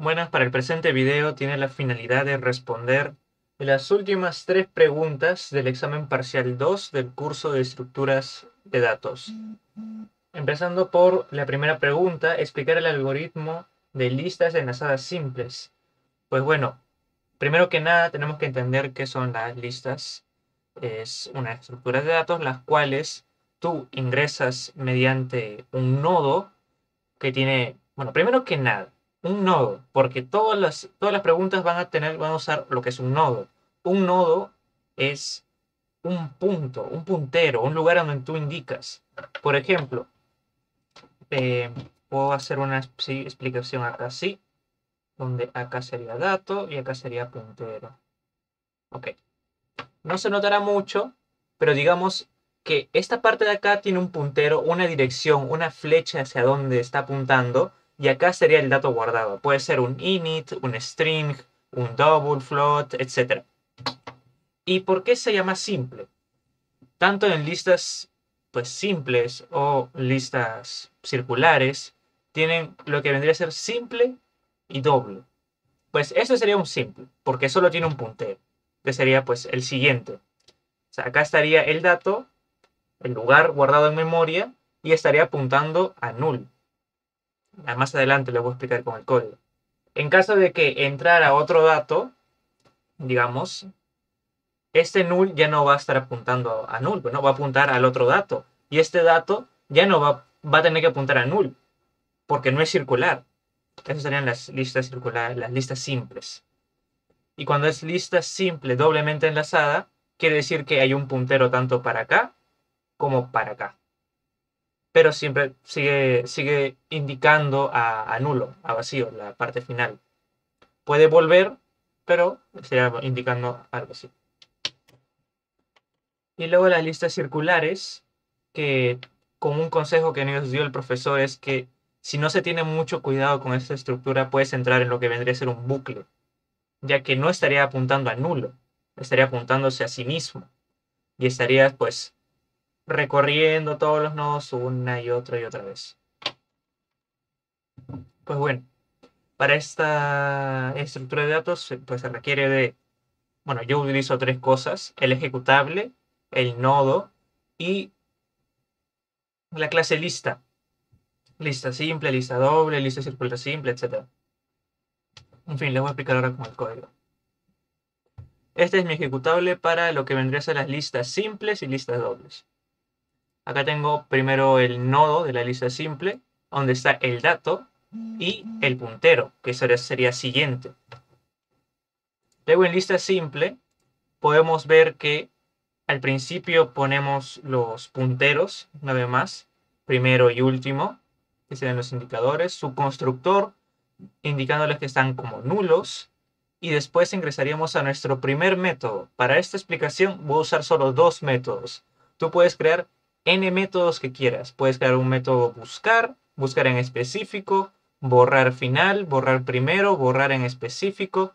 Bueno, para el presente video tiene la finalidad de responder las últimas tres preguntas del examen parcial 2 del curso de estructuras de datos. Empezando por la primera pregunta, explicar el algoritmo de listas enlazadas simples. Pues bueno, primero que nada tenemos que entender qué son las listas. Es una estructura de datos las cuales tú ingresas mediante un nodo que tiene, bueno, primero que nada, un nodo, porque todas las, todas las preguntas van a tener, van a usar lo que es un nodo. Un nodo es un punto, un puntero, un lugar donde tú indicas. Por ejemplo, eh, puedo hacer una explicación acá así, donde acá sería dato y acá sería puntero. Ok. No se notará mucho, pero digamos que esta parte de acá tiene un puntero, una dirección, una flecha hacia donde está apuntando, y acá sería el dato guardado. Puede ser un init, un string, un double float, etc. ¿Y por qué se llama simple? Tanto en listas pues simples o listas circulares tienen lo que vendría a ser simple y doble. Pues eso sería un simple, porque solo tiene un puntero, que sería pues el siguiente. O sea, acá estaría el dato, el lugar guardado en memoria, y estaría apuntando a null. Más adelante les voy a explicar con el código. En caso de que entrara otro dato, digamos, este null ya no va a estar apuntando a null, pues, ¿no? va a apuntar al otro dato. Y este dato ya no va, va a tener que apuntar a null, porque no es circular. Esas serían las listas circulares, las listas simples. Y cuando es lista simple doblemente enlazada, quiere decir que hay un puntero tanto para acá como para acá pero siempre sigue, sigue indicando a, nulo, a vacío, la parte final. Puede volver, pero sería indicando algo así. Y luego las listas circulares, que como un consejo que nos dio el profesor es que si no se tiene mucho cuidado con esta estructura, puedes entrar en lo que vendría a ser un bucle, ya que no estaría apuntando a nulo, estaría apuntándose a sí mismo. Y estaría pues recorriendo todos los nodos una y otra y otra vez. Pues bueno, para esta estructura de datos pues se requiere de, bueno, yo utilizo tres cosas, el ejecutable, el nodo y la clase lista. Lista simple, lista doble, lista circular simple, etc. En fin, les voy a explicar ahora con el código. Este es mi ejecutable para lo que vendría a ser las listas simples y listas dobles. Acá tengo primero el nodo de la lista simple, donde está el dato y el puntero, que sería siguiente. Luego en lista simple podemos ver que al principio ponemos los punteros, una vez más, primero y último, que serían los indicadores, su constructor, indicándoles que están como nulos, y después ingresaríamos a nuestro primer método. Para esta explicación voy a usar solo dos métodos. Tú puedes crear N métodos que quieras. Puedes crear un método buscar, buscar en específico, borrar final, borrar primero, borrar en específico.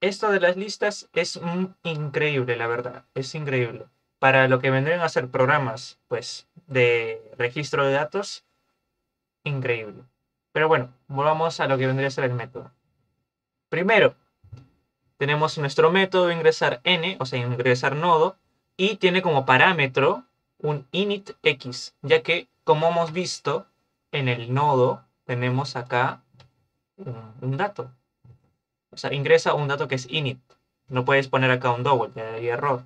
Esto de las listas es increíble, la verdad. Es increíble. Para lo que vendrían a ser programas, pues, de registro de datos, increíble. Pero bueno, volvamos a lo que vendría a ser el método. Primero, tenemos nuestro método ingresar n, o sea, ingresar nodo, y tiene como parámetro un init x, ya que como hemos visto en el nodo tenemos acá un, dato. O sea, ingresa un dato que es init. No puedes poner acá un double, te daría error.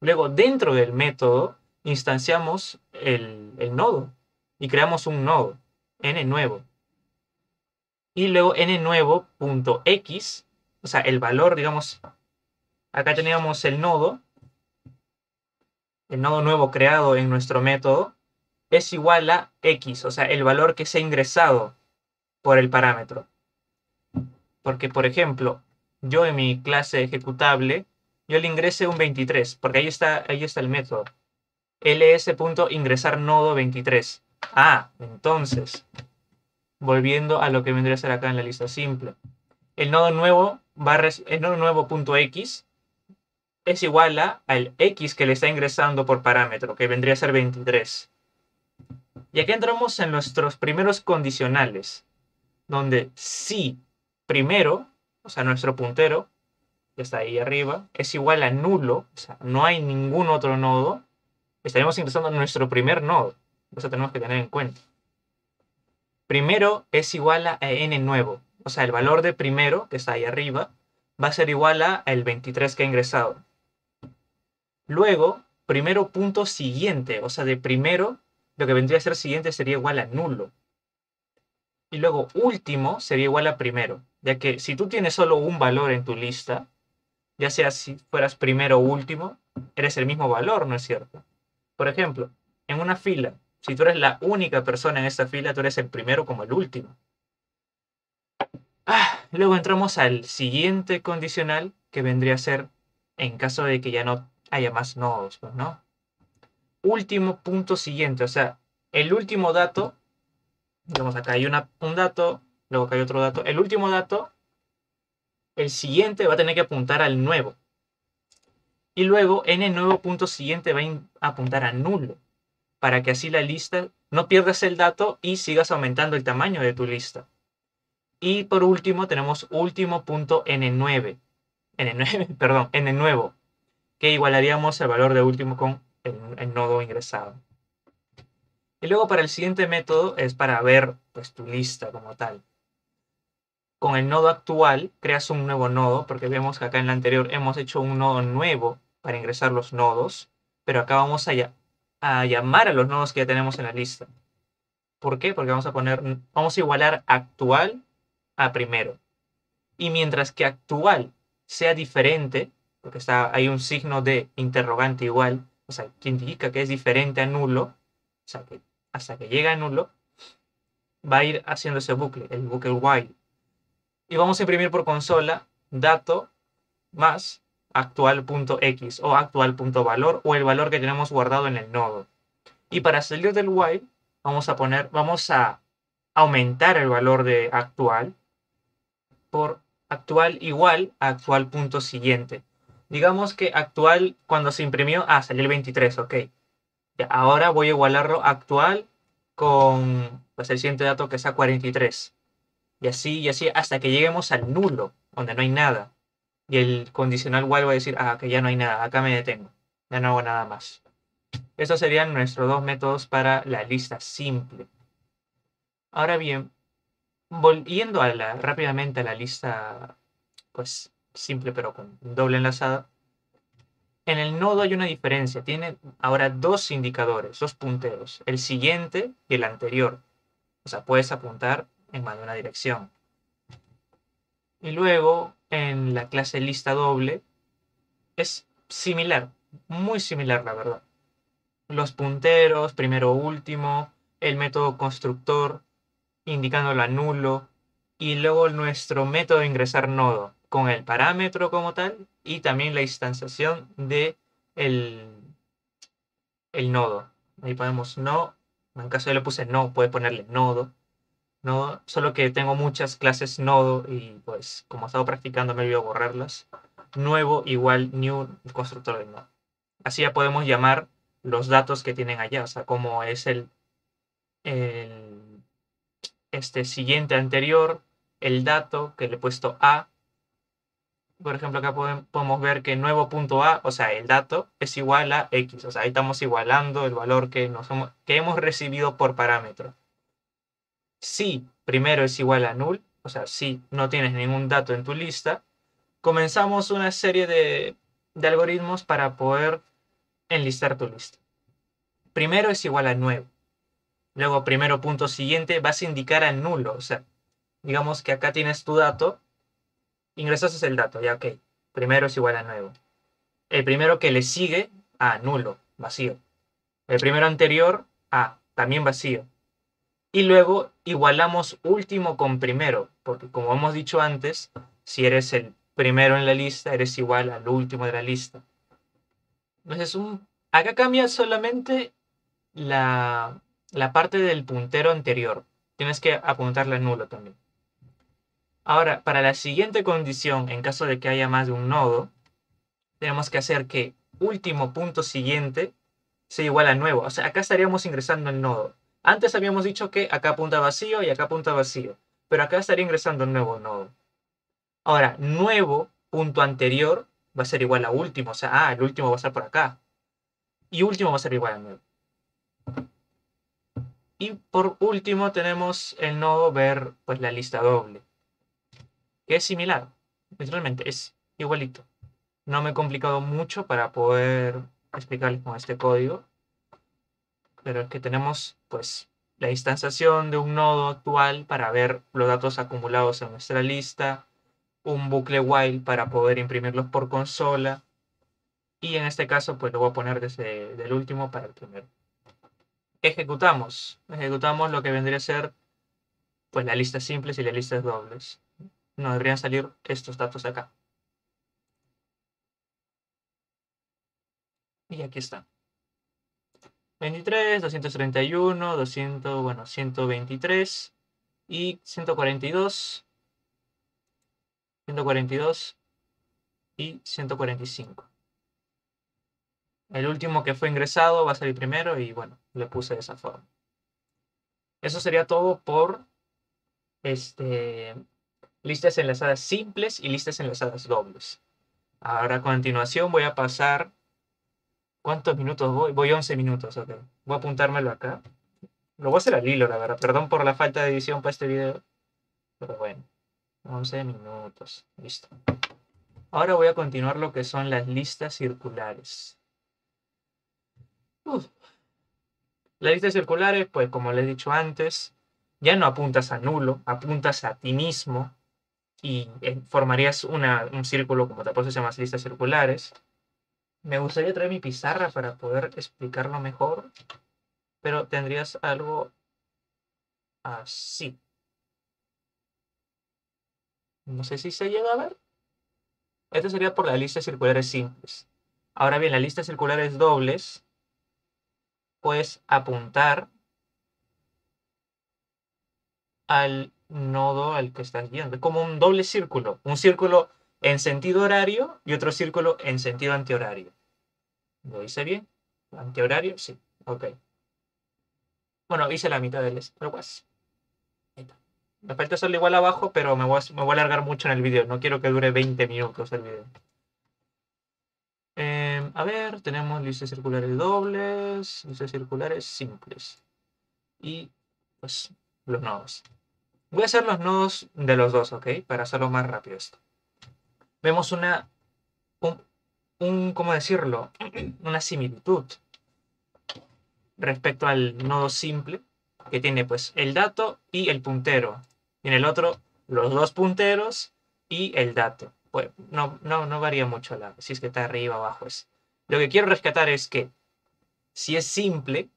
Luego, dentro del método, instanciamos el, el nodo y creamos un nodo, n nuevo. Y luego n nuevo punto x, o sea, el valor, digamos, acá teníamos el nodo el nodo nuevo creado en nuestro método, es igual a x, o sea, el valor que se ha ingresado por el parámetro. Porque, por ejemplo, yo en mi clase ejecutable, yo le ingresé un 23, porque ahí está, ahí está el método. ls.ingresar nodo 23. Ah, entonces, volviendo a lo que vendría a ser acá en la lista simple. El nodo nuevo, va el nodo nuevo.x es igual a, al x que le está ingresando por parámetro, que vendría a ser 23. Y aquí entramos en nuestros primeros condicionales. donde si primero, o sea, nuestro puntero, que está ahí arriba, es igual a nulo, o sea, no hay ningún otro nodo, estaremos ingresando a nuestro primer nodo. Eso tenemos que tener en cuenta. Primero es igual a n nuevo, o sea, el valor de primero, que está ahí arriba, va a ser igual a el 23 que ha ingresado. Luego, primero punto siguiente, o sea, de primero, lo que vendría a ser siguiente sería igual a nulo. Y luego último sería igual a primero, ya que si tú tienes solo un valor en tu lista, ya sea si fueras primero o último, eres el mismo valor, ¿no es cierto? Por ejemplo, en una fila, si tú eres la única persona en esta fila, tú eres el primero como el último. Ah, luego entramos al siguiente condicional, que vendría a ser en caso de que ya no haya más nodos, pues, ¿no? Último punto siguiente, o sea, el último dato, digamos acá hay una, un dato, luego acá hay otro dato, el último dato, el siguiente va a tener que apuntar al nuevo. Y luego en el nuevo punto siguiente va a apuntar a nulo, para que así la lista no pierdas el dato y sigas aumentando el tamaño de tu lista. Y por último tenemos último punto n9, n9, perdón, n nuevo, que igualaríamos el valor de último con el, nodo ingresado. Y luego para el siguiente método es para ver pues, tu lista como tal. Con el nodo actual creas un nuevo nodo, porque vemos que acá en la anterior hemos hecho un nodo nuevo para ingresar los nodos, pero acá vamos a, a llamar a los nodos que ya tenemos en la lista. ¿Por qué? Porque vamos a poner, vamos a igualar actual a primero. Y mientras que actual sea diferente, porque está, hay un signo de interrogante igual, o sea, que indica que es diferente a nulo, o sea, que hasta que llega a nulo, va a ir haciendo ese bucle, el bucle while. Y vamos a imprimir por consola dato más actual.x o actual.valor o el valor que tenemos guardado en el nodo. Y para salir del while, vamos a poner, vamos a aumentar el valor de actual por actual igual a actual punto siguiente. Digamos que actual cuando se imprimió, ah, salió el 23, ok. ahora voy a igualarlo actual con pues, el siguiente dato que sea 43. Y así, y así, hasta que lleguemos al nulo, donde no hay nada. Y el condicional va a decir, ah, que ya no hay nada, acá me detengo. Ya no hago nada más. Estos serían nuestros dos métodos para la lista simple. Ahora bien, volviendo a la, rápidamente a la lista, pues simple pero con doble enlazada, en el nodo hay una diferencia. Tiene ahora dos indicadores, dos punteros, el siguiente y el anterior. O sea, puedes apuntar en más de una dirección. Y luego, en la clase lista doble, es similar, muy similar la verdad. Los punteros, primero último, el método constructor, indicándolo a nulo, y luego nuestro método de ingresar nodo con el parámetro como tal y también la instanciación de el, el nodo. Ahí ponemos no, en caso yo le puse no, puede ponerle nodo. No, solo que tengo muchas clases nodo y pues como he estado practicando me voy a borrarlas. Nuevo igual new constructor de nodo. Así ya podemos llamar los datos que tienen allá, o sea, como es el, el este siguiente anterior, el dato que le he puesto A. Por ejemplo, acá podemos ver que nuevo punto A, o sea, el dato es igual a X. O sea, ahí estamos igualando el valor que, nos que hemos recibido por parámetro. Si primero es igual a null, o sea, si no tienes ningún dato en tu lista, comenzamos una serie de, de algoritmos para poder enlistar tu lista. Primero es igual a nuevo. Luego, primero punto siguiente, vas a indicar al nulo. O sea, digamos que acá tienes tu dato, ingresas el dato, ya ok. Primero es igual a nuevo. El primero que le sigue, a nulo, vacío. El primero anterior, a también vacío. Y luego igualamos último con primero, porque como hemos dicho antes, si eres el primero en la lista, eres igual al último de la lista. Entonces, un... acá cambia solamente la, la parte del puntero anterior. Tienes que apuntarle nulo también. Ahora, para la siguiente condición, en caso de que haya más de un nodo, tenemos que hacer que último punto siguiente sea igual a nuevo. O sea, acá estaríamos ingresando el nodo. Antes habíamos dicho que acá apunta vacío y acá apunta vacío. pero acá estaría ingresando un nuevo nodo. Ahora, nuevo punto anterior va a ser igual a último, o sea, ah, el último va a estar por acá. Y último va a ser igual a nuevo. Y por último tenemos el nodo ver pues la lista doble, que es similar, literalmente es igualito. No me he complicado mucho para poder explicarles con este código, pero es que tenemos pues la instanciación de un nodo actual para ver los datos acumulados en nuestra lista, un bucle while para poder imprimirlos por consola, y en este caso pues lo voy a poner desde el último para el primero ejecutamos. Ejecutamos lo que vendría a ser pues las listas simples y las listas dobles. Nos deberían salir estos datos acá. Y aquí está. 23, 231, 200, bueno, 123 y 142, 142 y 145. El último que fue ingresado va a salir primero y bueno, le puse de esa forma. Eso sería todo por este, listas enlazadas simples y listas enlazadas dobles. Ahora a continuación voy a pasar... ¿Cuántos minutos voy? Voy 11 minutos, ok. Voy a apuntármelo acá. Lo voy a hacer al hilo, la verdad. Perdón por la falta de edición para este video. Pero bueno, 11 minutos. Listo. Ahora voy a continuar lo que son las listas circulares. Las listas circulares, pues como les he dicho antes, ya no apuntas a nulo, apuntas a ti mismo y eh, formarías un círculo como te se llama listas circulares. Me gustaría traer mi pizarra para poder explicarlo mejor, pero tendrías algo así. No sé si se llega a ver. Esto sería por las listas circulares simples. Ahora bien, las listas circulares dobles puedes apuntar al nodo al que estás guiando. Como un doble círculo. Un círculo en sentido horario y otro círculo en sentido antihorario. ¿Lo hice bien? ¿Antihorario? Sí. Ok. Bueno, hice la mitad del pues. Me falta hacerlo igual abajo, pero me voy, a, me voy a alargar mucho en el vídeo. No quiero que dure 20 minutos el vídeo. Em, a ver, tenemos listas circulares dobles, listas circulares simples. Y pues los nodos. Voy a hacer los nodos de los dos, ¿ok? Para hacerlo más rápido esto. Vemos una, un, ¿cómo decirlo? Una similitud respecto al nodo simple, que tiene pues el dato y el puntero. Y en el otro, los dos punteros y el dato pues no, no, no varía mucho la, si es que está arriba o abajo. Es. Lo que quiero rescatar es que si es simple,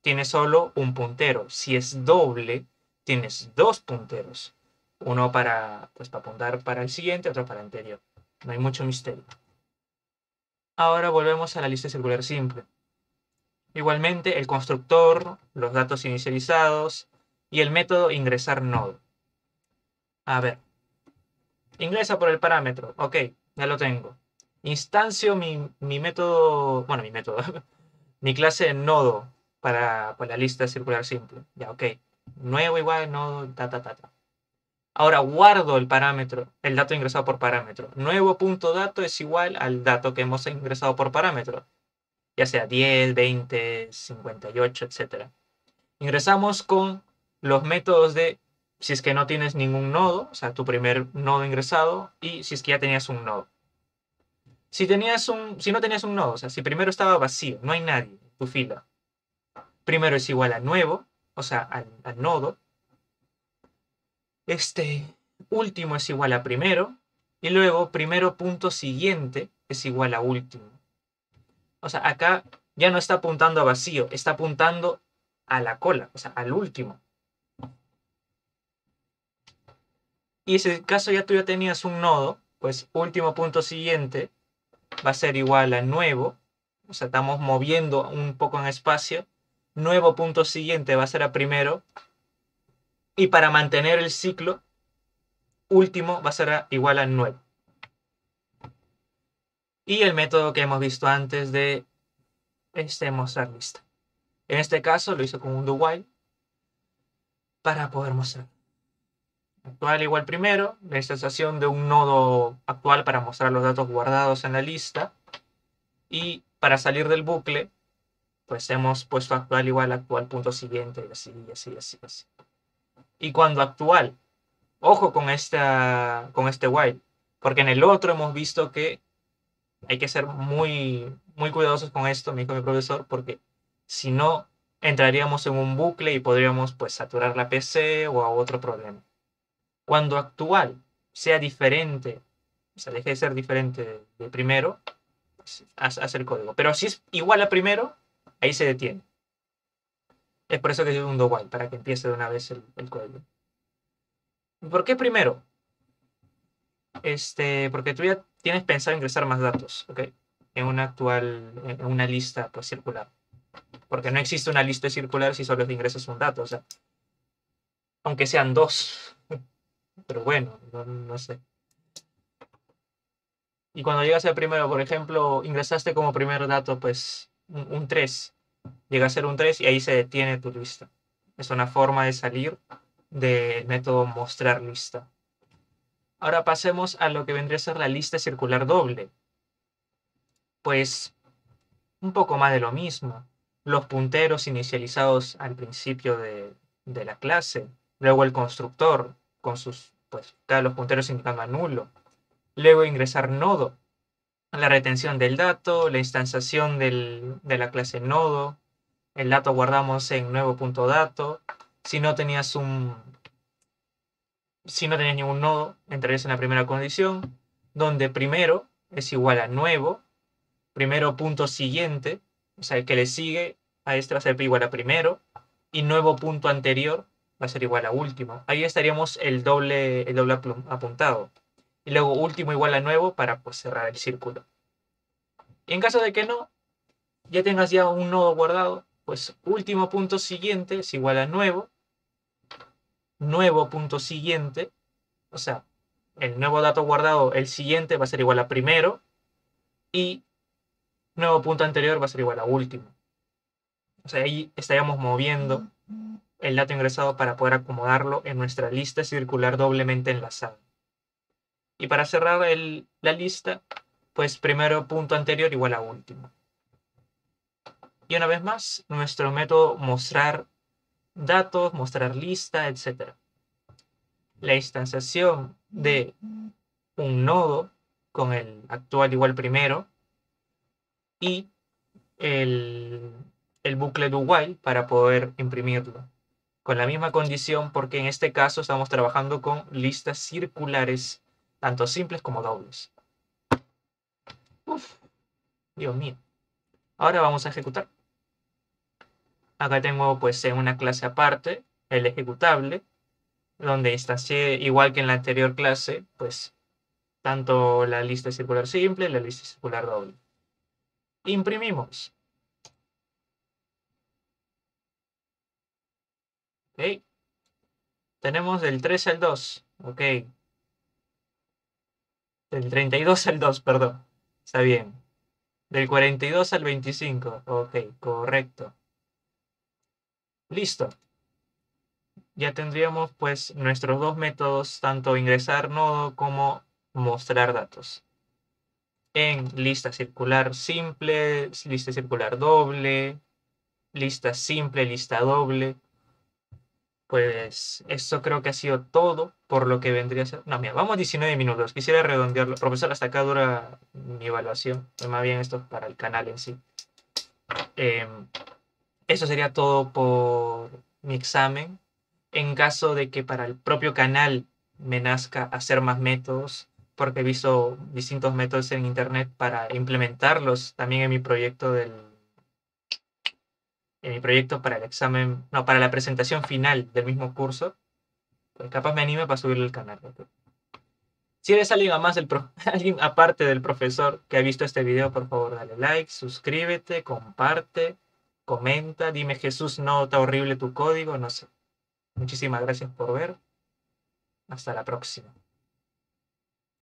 tiene solo un puntero. Si es doble, tienes dos punteros. Uno para, pues, para apuntar para el siguiente, otro para el anterior. No hay mucho misterio. Ahora volvemos a la lista circular simple. Igualmente, el constructor, los datos inicializados y el método ingresar nodo. A ver, Ingresa por el parámetro. Ok, ya lo tengo. Instancio mi, método, bueno, mi método, mi clase nodo para, la lista circular simple. Ya, ok. Nuevo igual, nodo, ta, ta, ta. Ahora guardo el parámetro, el dato ingresado por parámetro. Nuevo punto dato es igual al dato que hemos ingresado por parámetro. Ya sea 10, 20, 58, etc. Ingresamos con los métodos de si es que no tienes ningún nodo, o sea, tu primer nodo ingresado, y si es que ya tenías un nodo. Si, tenías un, si no tenías un nodo, o sea, si primero estaba vacío, no hay nadie tu fila, primero es igual a nuevo, o sea, al, nodo. Este último es igual a primero, y luego primero punto siguiente es igual a último. O sea, acá ya no está apuntando a vacío, está apuntando a la cola, o sea, al último. Y ese caso ya tú ya tenías un nodo, pues último punto siguiente va a ser igual a nuevo. O sea, estamos moviendo un poco en espacio. Nuevo punto siguiente va a ser a primero. Y para mantener el ciclo, último va a ser igual a nuevo. Y el método que hemos visto antes de este mostrar lista. En este caso lo hice con un do while para poder mostrar. actual igual primero, la instanciación de un nodo actual para mostrar los datos guardados en la lista. Y para salir del bucle, pues hemos puesto actual igual actual punto siguiente, y así, y así, así, así. Y cuando actual, ojo con, esta, con este while, porque en el otro hemos visto que hay que ser muy, muy cuidadosos con esto, me dijo mi profesor, porque si no, entraríamos en un bucle y podríamos pues saturar la PC o a otro problema. Cuando actual sea diferente, o sea, deje de ser diferente de primero, pues, hace el código. Pero si es igual a primero, ahí se detiene. Es por eso que es un do while, para que empiece de una vez el, código. ¿Por qué primero? Este, porque tú ya tienes pensado ingresar más datos, ¿ok? En una actual, en una lista pues, circular. Porque no existe una lista circular si solo ingresas un dato, o sea, aunque sean dos. Pero bueno, no, sé. Y cuando llegas al primero, por ejemplo, ingresaste como primer dato, pues, un, 3. Llega a ser un 3 y ahí se detiene tu lista. Es una forma de salir del método mostrar lista. Ahora pasemos a lo que vendría a ser la lista circular doble. Pues un poco más de lo mismo. Los punteros inicializados al principio de, la clase. Luego el constructor con sus, pues, cada los punteros indicando a nulo. Luego ingresar nodo. La retención del dato, la instanciación de la clase nodo. El dato guardamos en nuevo punto dato. Si no tenías un, si no tenías ningún nodo, entrarías en la primera condición, donde primero es igual a nuevo, primero punto siguiente, o sea, el que le sigue a este va a ser igual a primero, y nuevo punto anterior va a ser igual a último. Ahí estaríamos el doble, el doble apuntado. Y luego último igual a nuevo para pues, cerrar el círculo. Y en caso de que no, ya tengas ya un nodo guardado, pues último punto siguiente es igual a nuevo, nuevo punto siguiente, o sea, el nuevo dato guardado, el siguiente va a ser igual a primero y nuevo punto anterior va a ser igual a último. O sea, ahí estaríamos moviendo el dato ingresado para poder acomodarlo en nuestra lista circular doblemente enlazada. Y para cerrar la lista, pues primero punto anterior igual a último. Y una vez más, nuestro método mostrar datos, mostrar lista, etc. La instanciación de un nodo con el actual igual primero y el, el bucle do while para poder imprimirlo. Con la misma condición porque en este caso estamos trabajando con listas circulares, tanto simples como dobles. Uf, Dios mío. Ahora vamos a ejecutar. Acá tengo pues en una clase aparte el ejecutable, donde instancié igual que en la anterior clase, pues tanto la lista circular simple y la lista circular doble. Imprimimos. Ok. Tenemos del 3 al 2. Ok. Del 32 al 2, perdón. Está bien. Del 42 al 25. Ok, correcto. Listo. Ya tendríamos pues nuestros dos métodos, tanto ingresar nodo como mostrar datos. En lista circular simple, lista circular doble, lista simple, lista doble. Pues eso creo que ha sido todo por lo que vendría a ser. No, mira, vamos 19 minutos. Quisiera redondearlo. Profesor, hasta acá dura mi evaluación. Más bien esto para el canal en sí. Eh, eso sería todo por mi examen. En caso de que para el propio canal me nazca hacer más métodos, porque he visto distintos métodos en internet para implementarlos también en mi proyecto del en mi proyecto para el examen, no, para la presentación final del mismo curso, pues capaz me anime para subirlo al canal. Si eres alguien, más del alguien aparte del profesor que ha visto este video, por favor dale like, suscríbete, comparte comenta, dime Jesús, no está horrible tu código, no sé. Muchísimas gracias por ver. Hasta la próxima.